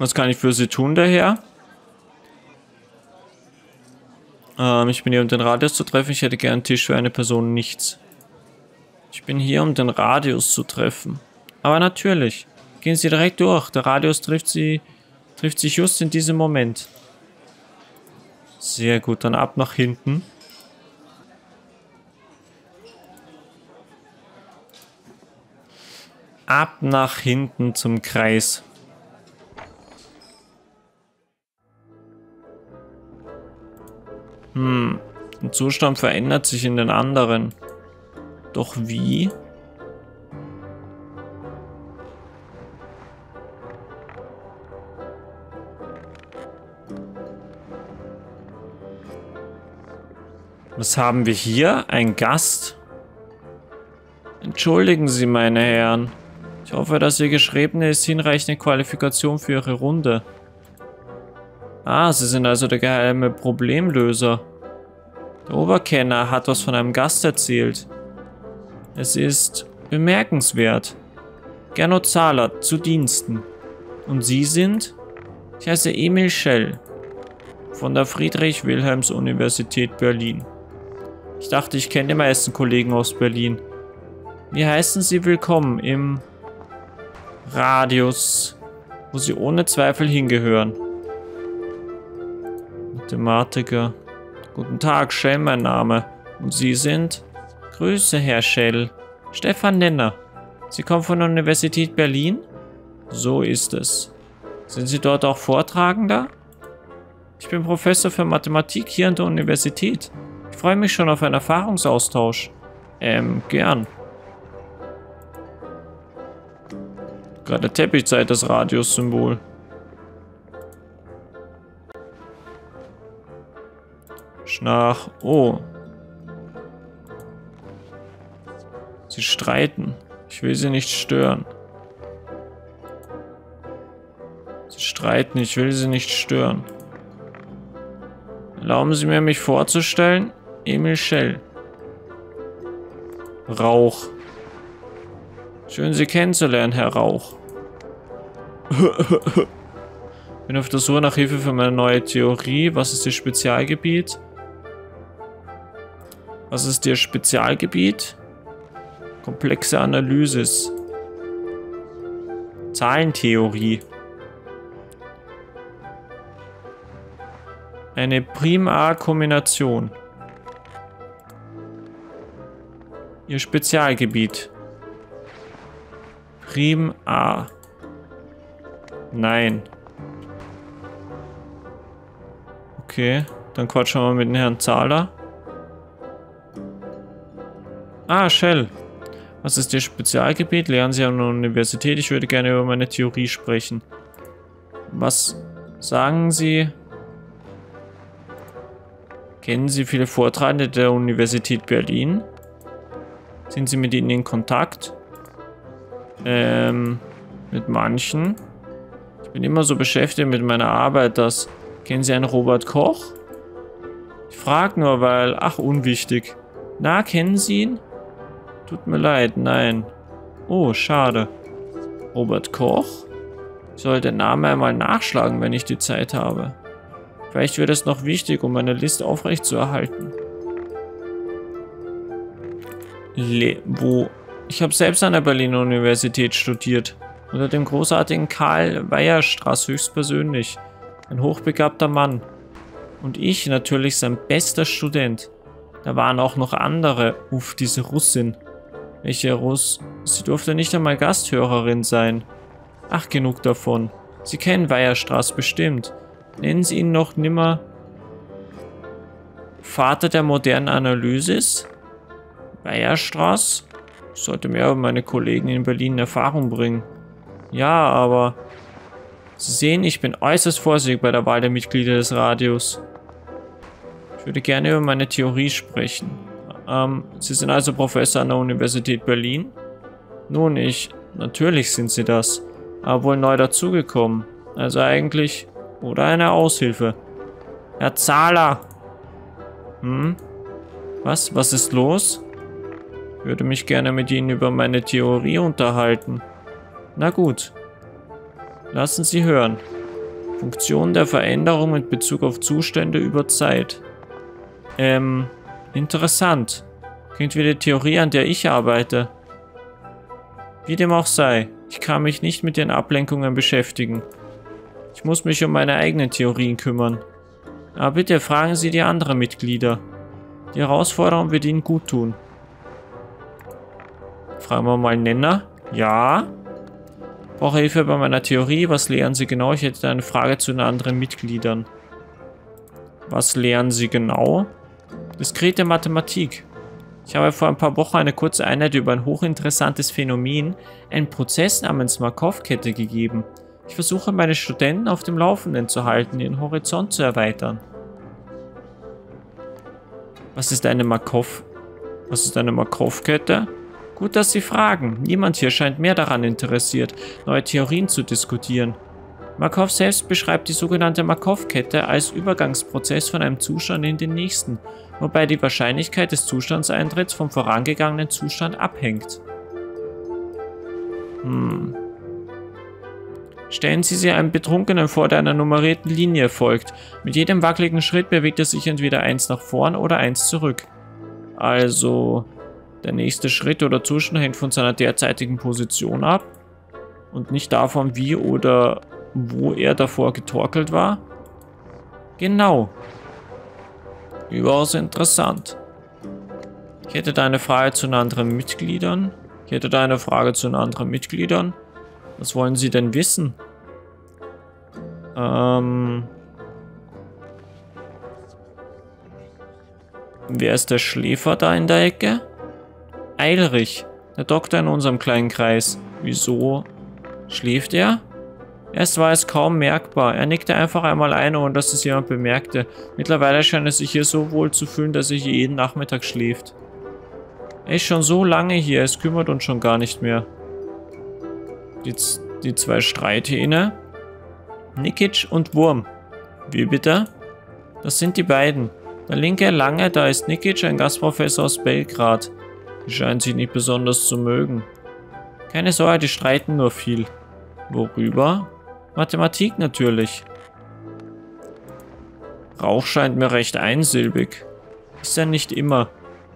Was kann ich für Sie tun, der Herr? Ähm, ich bin hier, um den Radius zu treffen. Ich hätte gern einen Tisch für eine Person nichts. Ich bin hier, um den Radius zu treffen. Aber natürlich. Gehen Sie direkt durch. Der Radius trifft Sie, trifft sich just in diesem Moment. Sehr gut, dann ab nach hinten. Ab nach hinten zum Kreis. Hm, der Zustand verändert sich in den anderen. Doch wie? Was haben wir hier? Ein Gast? Entschuldigen Sie, meine Herren. Ich hoffe, dass Ihr Geschriebene ist hinreichende Qualifikation für Ihre Runde. Ah, Sie sind also der geheime Problemlöser. Der Oberkenner hat was von einem Gast erzählt. Es ist bemerkenswert. Gernot Zahler, zu Diensten. Und Sie sind? Ich heiße Emil Schell. Von der Friedrich-Wilhelms-Universität Berlin. Ich dachte, ich kenne die meisten Kollegen aus Berlin. Wie heißen Sie willkommen im Radius, wo Sie ohne Zweifel hingehören? Mathematiker. Guten Tag, Shell mein Name. Und Sie sind? Grüße, Herr Schell. Stefan Nenner. Sie kommen von der Universität Berlin? So ist es. Sind Sie dort auch Vortragender? Ich bin Professor für Mathematik hier an der Universität. Ich freue mich schon auf einen Erfahrungsaustausch. Ähm, gern. Gerade Teppichzeit das Radius-Symbol. Schnach. Oh. Sie streiten. Ich will sie nicht stören. Sie streiten, ich will sie nicht stören. Erlauben Sie mir, mich vorzustellen? Emil Schell. Rauch. Schön, Sie kennenzulernen, Herr Rauch. Bin auf der Suche nach Hilfe für meine neue Theorie. Was ist Ihr Spezialgebiet? Was ist Ihr Spezialgebiet? Komplexe Analysis. Zahlentheorie. Eine Prima-Kombination. Ihr Spezialgebiet. Prim A. Nein. Okay, dann quatschen wir mit dem Herrn Zahler. Ah, Shell. Was ist Ihr Spezialgebiet? Lernen Sie an der Universität. Ich würde gerne über meine Theorie sprechen. Was sagen Sie? Kennen Sie viele Vortragende der Universität Berlin? Sind Sie mit ihnen in Kontakt? Ähm, mit manchen. Ich bin immer so beschäftigt mit meiner Arbeit, dass... Kennen Sie einen Robert Koch? Ich frage nur, weil... Ach, unwichtig. Na, kennen Sie ihn? Tut mir leid, nein. Oh, schade. Robert Koch? Ich soll den Namen einmal nachschlagen, wenn ich die Zeit habe. Vielleicht wird es noch wichtig, um meine Liste aufrechtzuerhalten. Le wo? Ich habe selbst an der Berliner Universität studiert. Unter dem großartigen Karl Weierstraß höchstpersönlich. Ein hochbegabter Mann. Und ich natürlich sein bester Student. Da waren auch noch andere. Uff, diese Russin. Welche Russ? Sie durfte nicht einmal Gasthörerin sein. Ach, genug davon. Sie kennen Weierstraß bestimmt. Nennen Sie ihn noch nimmer Vater der modernen Analysis? Weierstraß? Ich sollte mehr über meine Kollegen in Berlin in Erfahrung bringen. Ja, aber... Sie sehen, ich bin äußerst vorsichtig bei der Wahl der Mitglieder des Radios. Ich würde gerne über meine Theorie sprechen. Ähm, Sie sind also Professor an der Universität Berlin? Nun, ich... Natürlich sind Sie das. Aber wohl neu dazugekommen. Also eigentlich... Oder eine Aushilfe. Herr Zahler! Hm? Was? Was ist los? Ich würde mich gerne mit Ihnen über meine Theorie unterhalten. Na gut. Lassen Sie hören. Funktion der Veränderung mit Bezug auf Zustände über Zeit. Ähm, interessant. Klingt wie die Theorie, an der ich arbeite. Wie dem auch sei, ich kann mich nicht mit den Ablenkungen beschäftigen. Ich muss mich um meine eigenen Theorien kümmern. Aber bitte fragen Sie die anderen Mitglieder. Die Herausforderung wird Ihnen gut tun. Fragen wir mal Nenner. Ja. Brauche Hilfe bei meiner Theorie. Was lehren Sie genau? Ich hätte eine Frage zu den anderen Mitgliedern. Was lehren Sie genau? Diskrete Mathematik. Ich habe vor ein paar Wochen eine kurze Einheit über ein hochinteressantes Phänomen, einen Prozess namens Markov-Kette gegeben. Ich versuche meine Studenten auf dem Laufenden zu halten, ihren Horizont zu erweitern. Was ist eine Markov? Was ist eine Markov-Kette? Gut, dass Sie fragen. Niemand hier scheint mehr daran interessiert, neue Theorien zu diskutieren. Markov selbst beschreibt die sogenannte Markov-Kette als Übergangsprozess von einem Zustand in den nächsten, wobei die Wahrscheinlichkeit des Zustandseintritts vom vorangegangenen Zustand abhängt. Hm. Stellen Sie sich einen Betrunkenen vor, der einer nummerierten Linie folgt. Mit jedem wackeligen Schritt bewegt er sich entweder eins nach vorn oder eins zurück. Also, der nächste Schritt oder Zustand hängt von seiner derzeitigen Position ab und nicht davon, wie oder wo er davor getorkelt war? Genau. Überaus interessant. Ich hätte da eine Frage zu den anderen Mitgliedern. Ich hätte da eine Frage zu den anderen Mitgliedern. Was wollen Sie denn wissen? Ähm... Wer ist der Schläfer da in der Ecke? Eilrich, der Doktor in unserem kleinen Kreis. Wieso schläft er? Erst war es kaum merkbar. Er nickte einfach einmal ein, ohne dass es jemand bemerkte. Mittlerweile scheint er sich hier so wohl zu fühlen, dass er hier jeden Nachmittag schläft. Er ist schon so lange hier, es kümmert uns schon gar nicht mehr. Die, die zwei Streithähne. Nikic und Wurm. Wie bitte? Das sind die beiden. Der linke lange, da ist Nikic, ein Gastprofessor aus Belgrad. Die scheinen sich nicht besonders zu mögen. Keine Sorge, die streiten nur viel. Worüber? Mathematik natürlich. Rauch scheint mir recht einsilbig. Ist er nicht immer.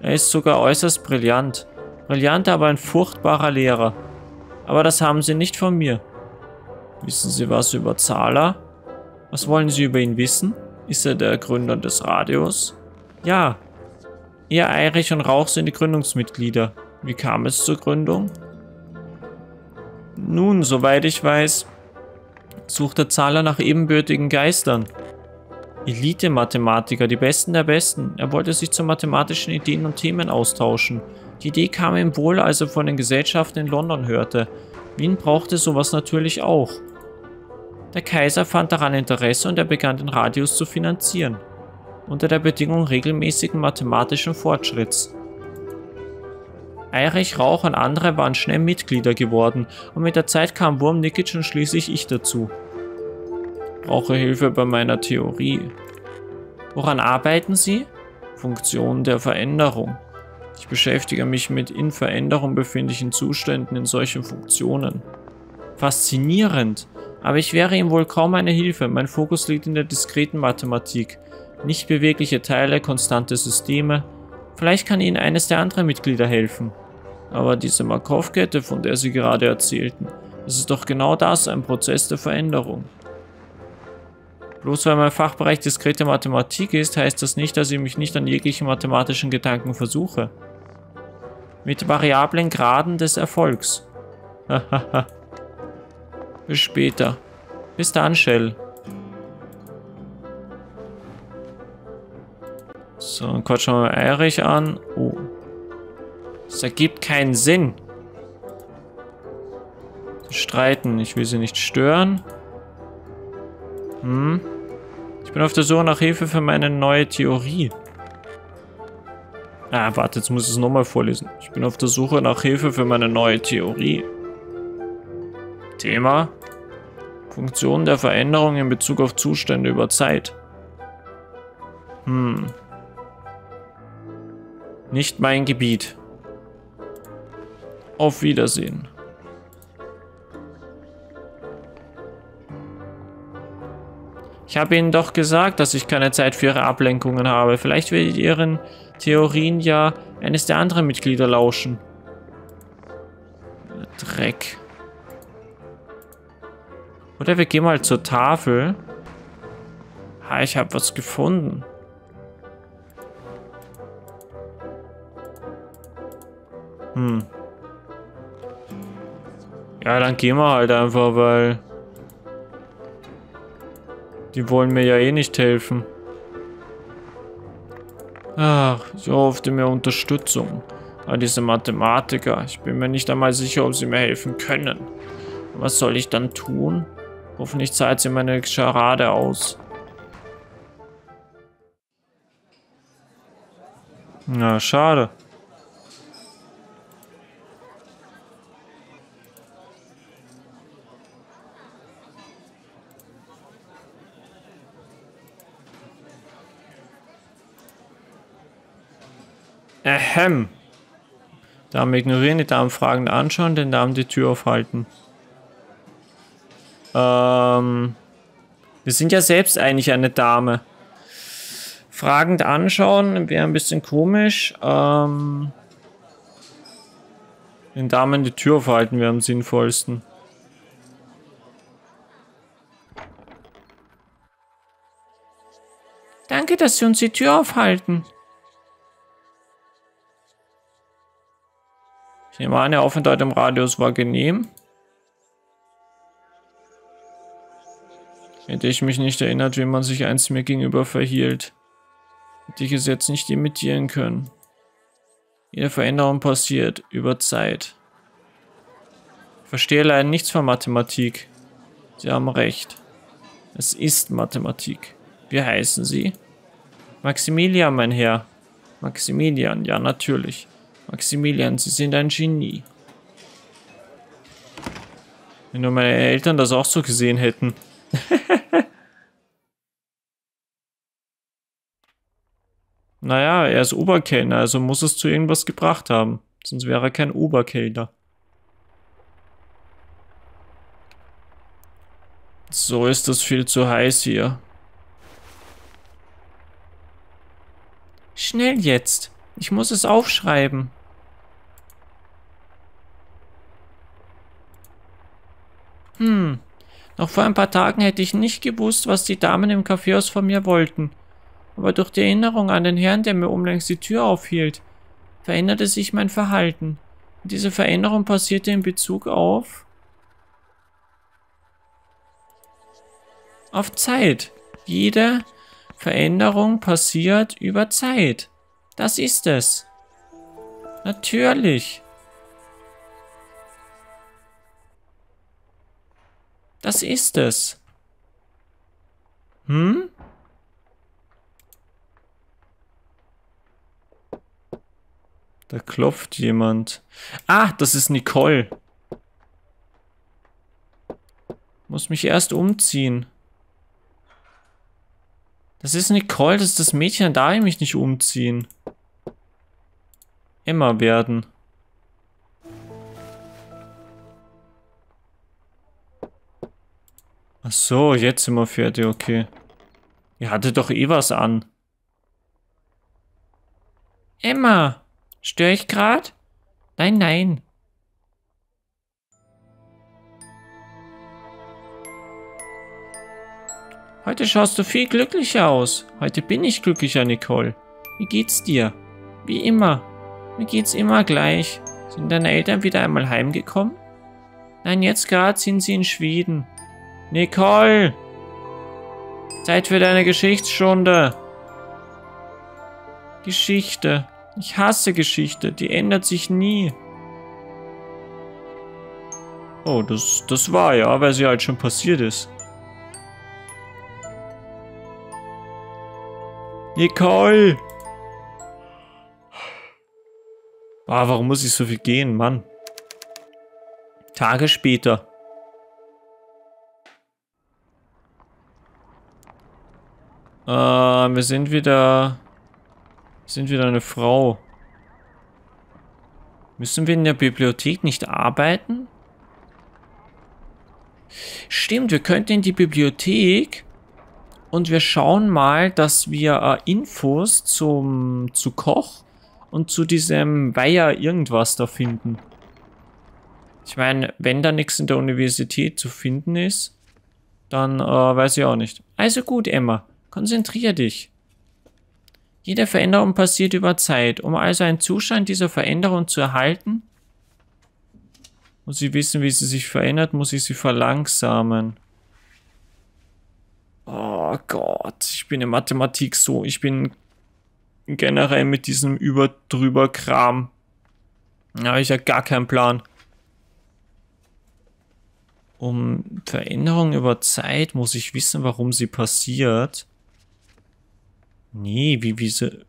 Er ist sogar äußerst brillant. Brillant, aber ein furchtbarer Lehrer. Aber das haben Sie nicht von mir. Wissen Sie was über Zahler? Was wollen Sie über ihn wissen? Ist er der Gründer des Radios? Ja. Er, Eirich und Rauch sind die Gründungsmitglieder. Wie kam es zur Gründung? Nun, soweit ich weiß, sucht der Zahler nach ebenbürtigen Geistern. Elite-Mathematiker, die Besten der Besten. Er wollte sich zu mathematischen Ideen und Themen austauschen. Die Idee kam ihm wohl, als er von den Gesellschaften in London hörte. Wien brauchte sowas natürlich auch. Der Kaiser fand daran Interesse und er begann den Radius zu finanzieren. Unter der Bedingung regelmäßigen mathematischen Fortschritts. Eirich, Rauch und andere waren schnell Mitglieder geworden und mit der Zeit kam Wurm, Nikic und schließlich ich dazu. Brauche Hilfe bei meiner Theorie. Woran arbeiten Sie? Funktion der Veränderung. Ich beschäftige mich mit in Veränderung befindlichen Zuständen in solchen Funktionen. Faszinierend, aber ich wäre ihm wohl kaum eine Hilfe. Mein Fokus liegt in der diskreten Mathematik. Nicht bewegliche Teile, konstante Systeme. Vielleicht kann Ihnen eines der anderen Mitglieder helfen. Aber diese Markov-Kette, von der Sie gerade erzählten, das ist doch genau das, ein Prozess der Veränderung. Bloß weil mein Fachbereich diskrete Mathematik ist, heißt das nicht, dass ich mich nicht an jeglichen mathematischen Gedanken versuche. Mit variablen Graden des Erfolgs. Hahaha. Bis später. Bis dann, Shell. So, dann quatschen wir mal Erich an. Oh. Das ergibt keinen Sinn. Streiten. Ich will sie nicht stören. Hm. Ich bin auf der Suche nach Hilfe für meine neue Theorie. Ah, warte, jetzt muss ich es nochmal vorlesen. Ich bin auf der Suche nach Hilfe für meine neue Theorie. Thema. Funktion der Veränderung in Bezug auf Zustände über Zeit. Hm. Nicht mein Gebiet. Auf Wiedersehen. Ich habe Ihnen doch gesagt, dass ich keine Zeit für Ihre Ablenkungen habe. Vielleicht werdet ihr Ihren Theorien ja eines der anderen Mitglieder lauschen. Dreck. Oder wir gehen mal zur Tafel. Ha, ich habe was gefunden. Hm. Ja, dann gehen wir halt einfach, weil... Die wollen mir ja eh nicht helfen. Ach, ich hoffte mir Unterstützung. Aber diese Mathematiker, ich bin mir nicht einmal sicher, ob sie mir helfen können. Was soll ich dann tun? Hoffentlich zahlt sie meine Scharade aus. Na, schade. Ahem. Dame ignorieren, die Damen fragend anschauen, den Damen die Tür aufhalten. Ähm, wir sind ja selbst eigentlich eine Dame. Fragend anschauen wäre ein bisschen komisch. Ähm, den Damen die Tür aufhalten wäre am sinnvollsten. Danke, dass Sie uns die Tür aufhalten. Ich nehme an, der Aufenthalt im Radius war genehm. Hätte ich mich nicht erinnert, wie man sich einst mir gegenüber verhielt, hätte ich es jetzt nicht imitieren können. Jede Veränderung passiert über Zeit. Ich verstehe leider nichts von Mathematik. Sie haben recht. Es ist Mathematik. Wie heißen Sie? Maximilian, mein Herr. Maximilian, ja natürlich. Maximilian, Sie sind ein Genie. Wenn nur meine Eltern das auch so gesehen hätten. naja, er ist Oberkellner, also muss es zu irgendwas gebracht haben. Sonst wäre er kein Oberkellner. So ist das viel zu heiß hier. Schnell jetzt. Ich muss es aufschreiben. Hm, noch vor ein paar Tagen hätte ich nicht gewusst, was die Damen im Kaffeehaus von mir wollten. Aber durch die Erinnerung an den Herrn, der mir umlängst die Tür aufhielt, veränderte sich mein Verhalten. Und diese Veränderung passierte in Bezug auf... auf Zeit. Jede Veränderung passiert über Zeit. Das ist es. Natürlich. Das ist es. Hm? Da klopft jemand. Ah, das ist Nicole. Muss mich erst umziehen. Das ist Nicole, das ist das Mädchen, da ich mich nicht umziehen. Immer werden. Ach so, jetzt sind wir fertig, okay. Ihr hattet doch eh was an. Emma, störe ich gerade? Nein, nein. Heute schaust du viel glücklicher aus. Heute bin ich glücklicher, Nicole. Wie geht's dir? Wie immer. Mir geht's immer gleich. Sind deine Eltern wieder einmal heimgekommen? Nein, jetzt gerade sind sie in Schweden. Nicole! Zeit für deine Geschichtsstunde. Geschichte. Ich hasse Geschichte. Die ändert sich nie. Oh, das, das war ja, weil sie halt schon passiert ist. Nicole! Ah, warum muss ich so viel gehen, Mann? Tage später. Äh, wir sind wieder... Wir sind wieder eine Frau. Müssen wir in der Bibliothek nicht arbeiten? Stimmt, wir könnten in die Bibliothek Und wir schauen mal, dass wir äh, Infos zum, zu Koch und zu diesem Weiher irgendwas da finden. Ich meine, wenn da nichts in der Universität zu finden ist, dann äh, weiß ich auch nicht. Also gut, Emma, konzentrier dich. Jede Veränderung passiert über Zeit. Um also einen Zustand dieser Veränderung zu erhalten, muss ich wissen, wie sie sich verändert, muss ich sie verlangsamen. Oh Gott, ich bin in Mathematik so, ich bin generell mit diesem über Kram. Da habe ich ja gar keinen Plan. Um Veränderung über Zeit muss ich wissen, warum sie passiert. Nee, wie, wie sie...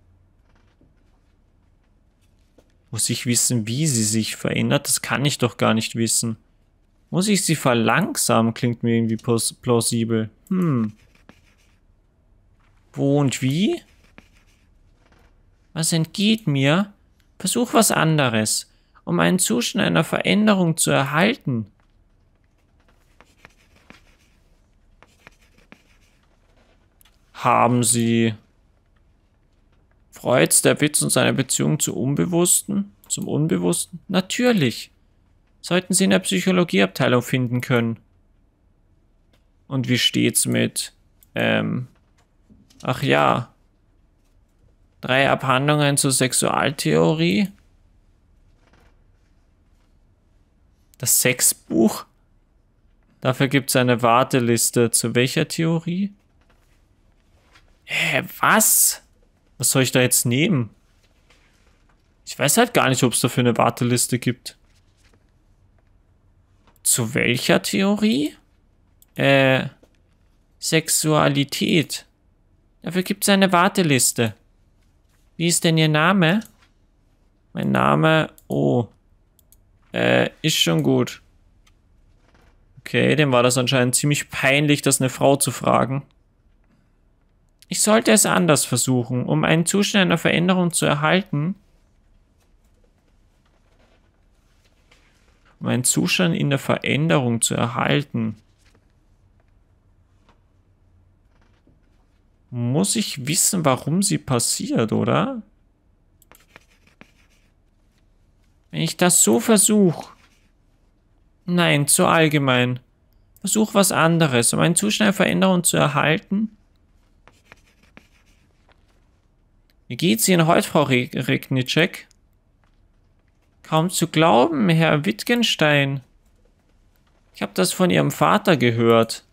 Muss ich wissen, wie sie sich verändert? Das kann ich doch gar nicht wissen. Muss ich sie verlangsamen? Klingt mir irgendwie plausibel. Hm. Wo und wie? Was entgeht mir? Versuch was anderes. Um einen Zustand einer Veränderung zu erhalten. Haben Sie Freuds der Witz und seine Beziehung zu Unbewussten, zum Unbewussten? Natürlich. Sollten Sie in der Psychologieabteilung finden können. Und wie steht's mit, ähm, ach ja, drei Abhandlungen zur Sexualtheorie? Das Sexbuch? Dafür gibt's eine Warteliste. Zu welcher Theorie? Hä, was? Was soll ich da jetzt nehmen? Ich weiß halt gar nicht, ob es dafür eine Warteliste gibt. Zu welcher Theorie? Äh, Sexualität. Dafür gibt es eine Warteliste. Wie ist denn Ihr Name? Mein Name, oh. Äh, ist schon gut. Okay, dem war das anscheinend ziemlich peinlich, das eine Frau zu fragen. Ich sollte es anders versuchen, um einen Zustand einer Veränderung zu erhalten. Um einen Zustand in der Veränderung zu erhalten. Muss ich wissen, warum sie passiert, oder? Wenn ich das so versuche. Nein, zu allgemein. Versuch was anderes, um einen Zustand der Veränderung zu erhalten. Wie geht's Ihnen heute, Frau Regnitschek? Kaum zu glauben, Herr Wittgenstein. Ich habe das von Ihrem Vater gehört.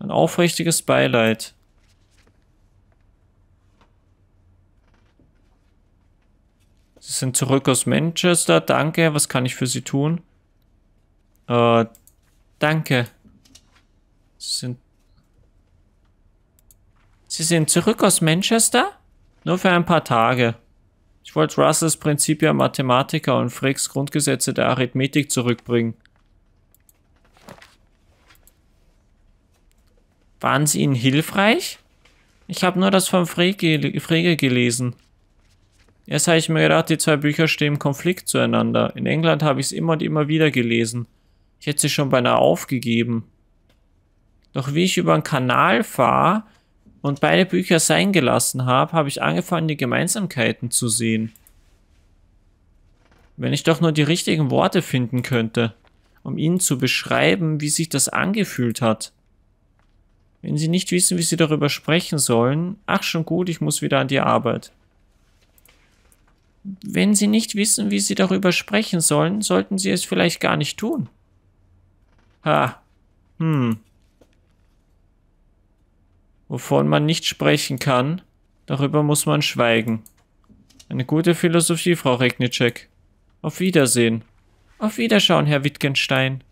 Ein aufrichtiges Beileid. Sie sind zurück aus Manchester. Danke. Was kann ich für Sie tun? Äh, danke. Sie sind... Sie sind zurück aus Manchester? Nur für ein paar Tage. Ich wollte Russells Principia Mathematica und Fricks Grundgesetze der Arithmetik zurückbringen. Waren sie Ihnen hilfreich? Ich habe nur das von Frege, Frege gelesen. Erst habe ich mir gedacht, die zwei Bücher stehen im Konflikt zueinander. In England habe ich es immer und immer wieder gelesen. Ich hätte sie schon beinahe aufgegeben. Doch wie ich über einen Kanal fahre, und beide Bücher sein gelassen habe, habe ich angefangen, die Gemeinsamkeiten zu sehen. Wenn ich doch nur die richtigen Worte finden könnte, um Ihnen zu beschreiben, wie sich das angefühlt hat. Wenn Sie nicht wissen, wie Sie darüber sprechen sollen, ach schon gut, ich muss wieder an die Arbeit. Wenn Sie nicht wissen, wie Sie darüber sprechen sollen, sollten Sie es vielleicht gar nicht tun. Ha. Hm. Wovon man nicht sprechen kann, darüber muss man schweigen. Eine gute Philosophie, Frau Regnitschek. Auf Wiedersehen. Auf Wiederschauen, Herr Wittgenstein.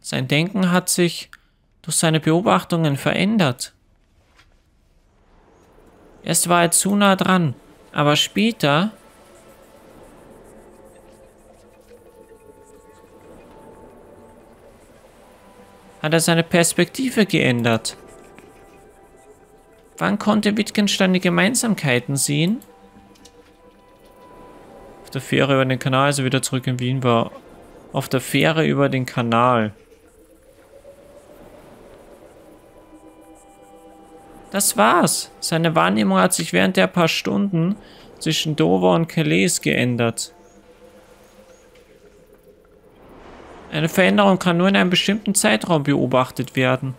Sein Denken hat sich durch seine Beobachtungen verändert. Erst war er zu nah dran, aber später hat er seine Perspektive geändert. Wann konnte Wittgenstein die Gemeinsamkeiten sehen? Auf der Fähre über den Kanal, also wieder zurück in Wien war. Auf der Fähre über den Kanal. Das war's. Seine Wahrnehmung hat sich während der paar Stunden zwischen Dover und Calais geändert. Eine Veränderung kann nur in einem bestimmten Zeitraum beobachtet werden.